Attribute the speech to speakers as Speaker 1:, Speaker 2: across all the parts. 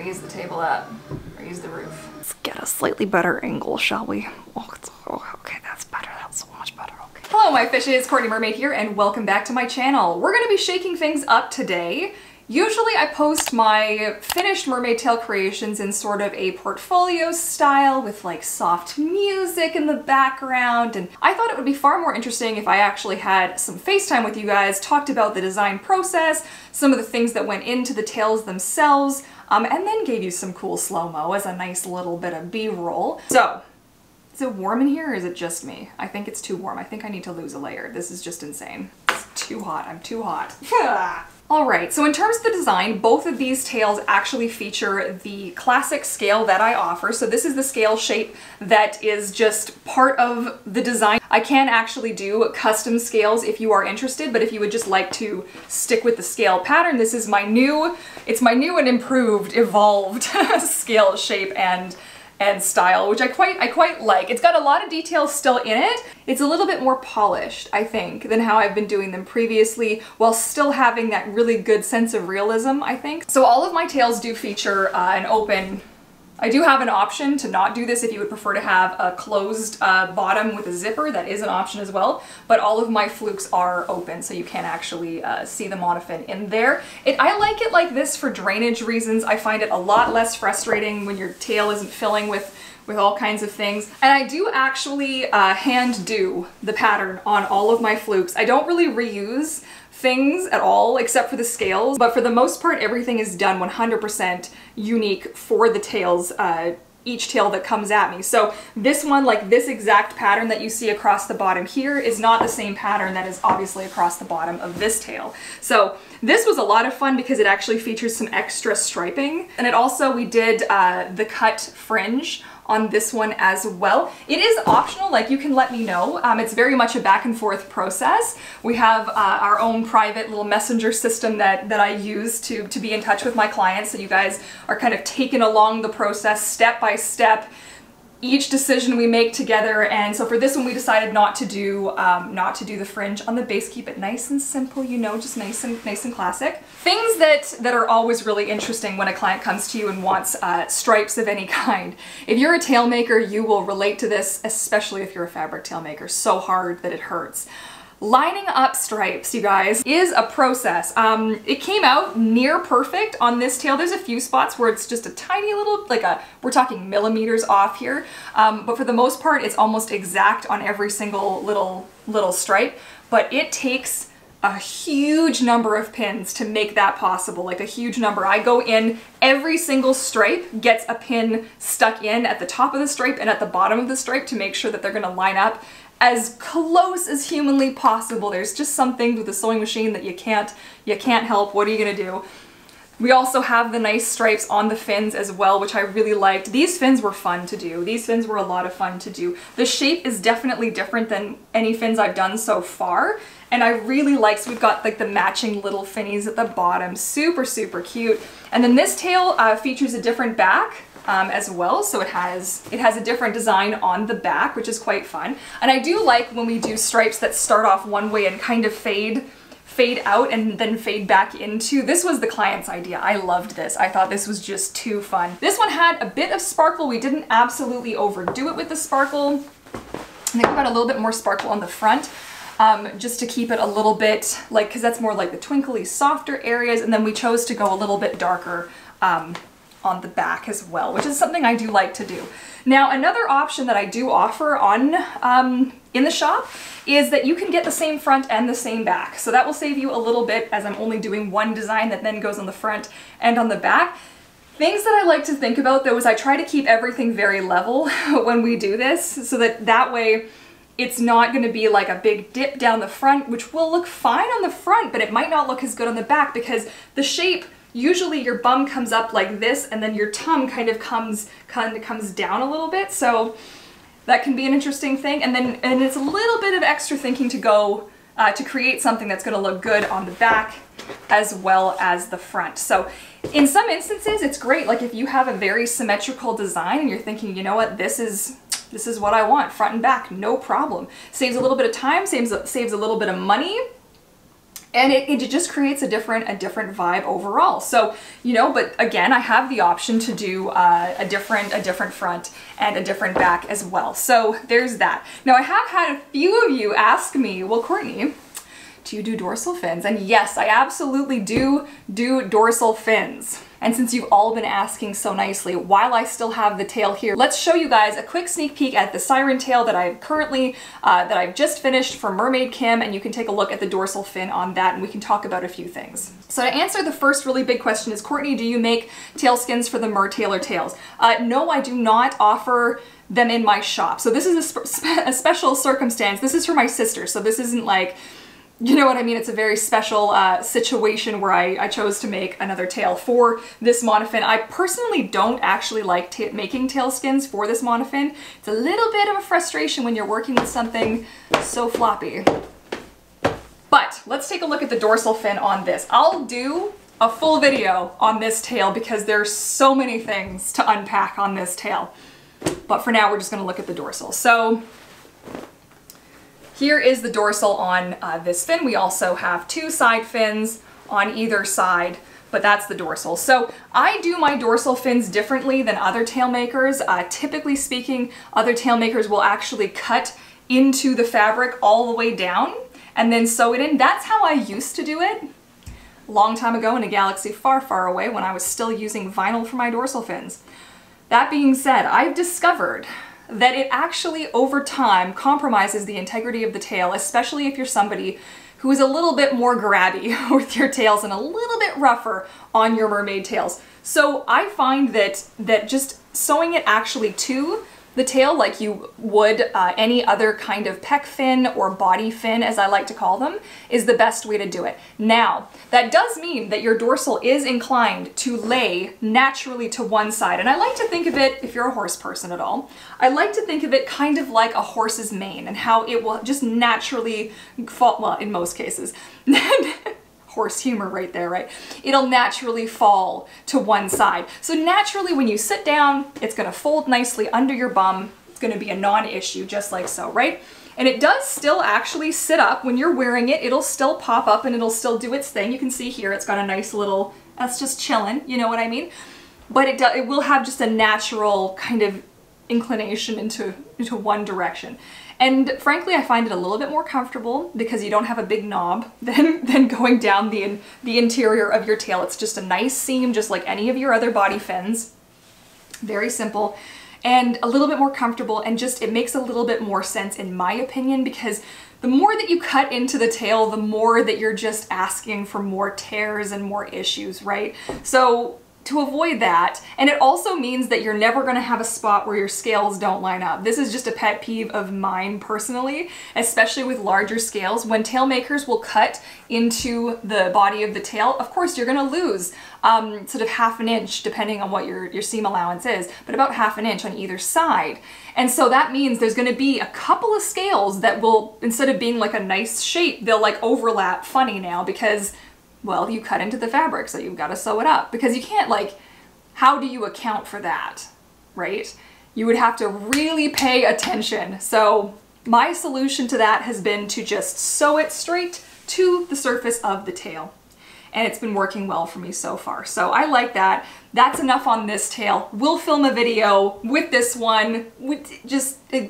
Speaker 1: raise the table up, raise the roof.
Speaker 2: Let's get a slightly better angle, shall we? Oh, oh, okay, that's better. That's so much better. Okay.
Speaker 1: Hello, my fishes. Courtney Mermaid here, and welcome back to my channel. We're gonna be shaking things up today. Usually I post my finished mermaid tail creations in sort of a portfolio style with like soft music in the background and I thought it would be far more interesting if I actually had some FaceTime with you guys, talked about the design process, some of the things that went into the tails themselves, um, and then gave you some cool slow-mo as a nice little bit of b-roll. So, is it warm in here or is it just me? I think it's too warm. I think I need to lose a layer. This is just insane. It's too hot. I'm too hot. Alright, so in terms of the design, both of these tails actually feature the classic scale that I offer. So this is the scale shape that is just part of the design. I can actually do custom scales if you are interested, but if you would just like to stick with the scale pattern, this is my new, it's my new and improved, evolved scale shape and and style, which I quite I quite like. It's got a lot of details still in it. It's a little bit more polished, I think, than how I've been doing them previously, while still having that really good sense of realism, I think. So all of my tails do feature uh, an open I do have an option to not do this if you would prefer to have a closed uh, bottom with a zipper. That is an option as well. But all of my flukes are open, so you can actually uh, see the monofin in there. It, I like it like this for drainage reasons. I find it a lot less frustrating when your tail isn't filling with with all kinds of things. And I do actually uh, hand do the pattern on all of my flukes. I don't really reuse things at all except for the scales, but for the most part everything is done 100% unique for the tails uh, each tail that comes at me. So this one, like this exact pattern that you see across the bottom here is not the same pattern that is obviously across the bottom of this tail. So this was a lot of fun because it actually features some extra striping. And it also, we did uh, the cut fringe on this one as well. It is optional, like you can let me know. Um, it's very much a back and forth process. We have uh, our own private little messenger system that, that I use to, to be in touch with my clients so you guys are kind of taken along the process step by step each decision we make together and so for this one we decided not to do um, not to do the fringe on the base keep it nice and simple you know just nice and nice and classic. Things that that are always really interesting when a client comes to you and wants uh, stripes of any kind. If you're a tail maker you will relate to this especially if you're a fabric tail maker so hard that it hurts Lining up stripes, you guys, is a process. Um, it came out near perfect on this tail. There's a few spots where it's just a tiny little, like a, we're talking millimeters off here. Um, but for the most part, it's almost exact on every single little, little stripe. But it takes a huge number of pins to make that possible, like a huge number. I go in, every single stripe gets a pin stuck in at the top of the stripe and at the bottom of the stripe to make sure that they're gonna line up as close as humanly possible. There's just some things with the sewing machine that you can't, you can't help. What are you gonna do? We also have the nice stripes on the fins as well, which I really liked. These fins were fun to do. These fins were a lot of fun to do. The shape is definitely different than any fins I've done so far, and I really like, so we've got like the matching little finnies at the bottom. Super, super cute. And then this tail uh, features a different back, um, as well. So it has, it has a different design on the back, which is quite fun. And I do like when we do stripes that start off one way and kind of fade fade out and then fade back into. This was the client's idea. I loved this. I thought this was just too fun. This one had a bit of sparkle. We didn't absolutely overdo it with the sparkle. I think we got a little bit more sparkle on the front. Um, just to keep it a little bit like, because that's more like the twinkly, softer areas, and then we chose to go a little bit darker um, on the back as well, which is something I do like to do. Now, another option that I do offer on um, in the shop is that you can get the same front and the same back. So that will save you a little bit as I'm only doing one design that then goes on the front and on the back. Things that I like to think about though is I try to keep everything very level when we do this so that that way it's not going to be like a big dip down the front, which will look fine on the front, but it might not look as good on the back because the shape usually your bum comes up like this and then your tongue kind of comes kind of comes down a little bit. So that can be an interesting thing. And then and it's a little bit of extra thinking to go uh, to create something that's going to look good on the back as well as the front. So in some instances it's great. Like if you have a very symmetrical design and you're thinking you know what? This is this is what I want front and back no problem. Saves a little bit of time saves saves a little bit of money and it, it just creates a different a different vibe overall. So you know but again i have the option to do uh, a different a different front and a different back as well. So there's that. Now i have had a few of you ask me well courtney do you do dorsal fins and yes i absolutely do do dorsal fins and since you've all been asking so nicely, while I still have the tail here, let's show you guys a quick sneak peek at the siren tail that I've currently, uh, that I've just finished for Mermaid Kim, and you can take a look at the dorsal fin on that, and we can talk about a few things. So to answer the first really big question is, Courtney, do you make tail skins for the Mertailor tails? Uh, no, I do not offer them in my shop. So this is a, spe a special circumstance. This is for my sister, so this isn't like, you know what I mean? It's a very special uh, situation where I, I, chose to make another tail for this monofin. I personally don't actually like making tail skins for this monofin. It's a little bit of a frustration when you're working with something so floppy. But let's take a look at the dorsal fin on this. I'll do a full video on this tail because there's so many things to unpack on this tail. But for now, we're just gonna look at the dorsal. So here is the dorsal on uh, this fin. We also have two side fins on either side, but that's the dorsal. So I do my dorsal fins differently than other tail makers. Uh, typically speaking, other tail makers will actually cut into the fabric all the way down and then sew it in. That's how I used to do it long time ago in a galaxy far, far away when I was still using vinyl for my dorsal fins. That being said, I've discovered that it actually over time compromises the integrity of the tail, especially if you're somebody who is a little bit more grabby with your tails and a little bit rougher on your mermaid tails. So I find that, that just sewing it actually to the tail like you would uh, any other kind of pec fin or body fin, as I like to call them, is the best way to do it. Now, that does mean that your dorsal is inclined to lay naturally to one side. And I like to think of it, if you're a horse person at all, I like to think of it kind of like a horse's mane and how it will just naturally fall, well, in most cases, horse humor right there, right? It'll naturally fall to one side. So naturally when you sit down, it's gonna fold nicely under your bum. It's gonna be a non-issue just like so, right? And it does still actually sit up when you're wearing it. It'll still pop up and it'll still do its thing. You can see here it's got a nice little, that's just chilling, you know what I mean? But it, do, it will have just a natural kind of inclination into, into one direction. And frankly, I find it a little bit more comfortable because you don't have a big knob than, than going down the, the interior of your tail. It's just a nice seam, just like any of your other body fins. Very simple and a little bit more comfortable and just it makes a little bit more sense in my opinion because the more that you cut into the tail, the more that you're just asking for more tears and more issues, right? So to avoid that. And it also means that you're never gonna have a spot where your scales don't line up. This is just a pet peeve of mine personally, especially with larger scales. When tail makers will cut into the body of the tail, of course you're gonna lose um, sort of half an inch depending on what your, your seam allowance is, but about half an inch on either side. And so that means there's gonna be a couple of scales that will, instead of being like a nice shape, they'll like overlap funny now because well, you cut into the fabric, so you've got to sew it up. Because you can't, like, how do you account for that, right? You would have to really pay attention. So my solution to that has been to just sew it straight to the surface of the tail. And it's been working well for me so far. So I like that. That's enough on this tail. We'll film a video with this one. Just uh,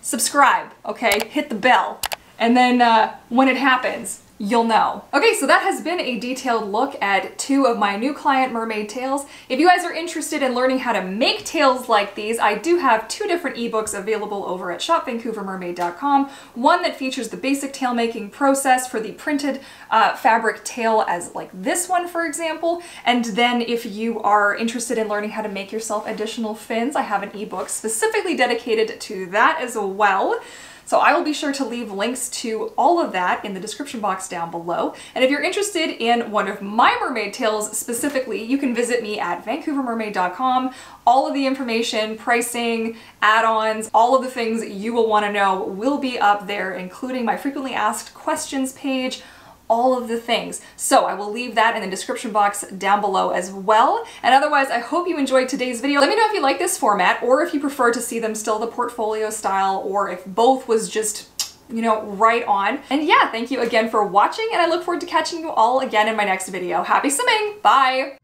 Speaker 1: subscribe, okay? Hit the bell. And then uh, when it happens, you'll know. Okay, so that has been a detailed look at two of my new client mermaid tails. If you guys are interested in learning how to make tails like these, I do have two different ebooks available over at shopvancouvermermaid.com. One that features the basic tail making process for the printed uh, fabric tail as like this one, for example. And then if you are interested in learning how to make yourself additional fins, I have an ebook specifically dedicated to that as well. So I will be sure to leave links to all of that in the description box down below. And if you're interested in one of my mermaid tails specifically, you can visit me at vancouvermermaid.com. All of the information, pricing, add-ons, all of the things you will want to know will be up there, including my frequently asked questions page, all of the things. So I will leave that in the description box down below as well. And otherwise, I hope you enjoyed today's video. Let me know if you like this format or if you prefer to see them still the portfolio style or if both was just you know, right on. And yeah, thank you again for watching and I look forward to catching you all again in my next video. Happy swimming, Bye!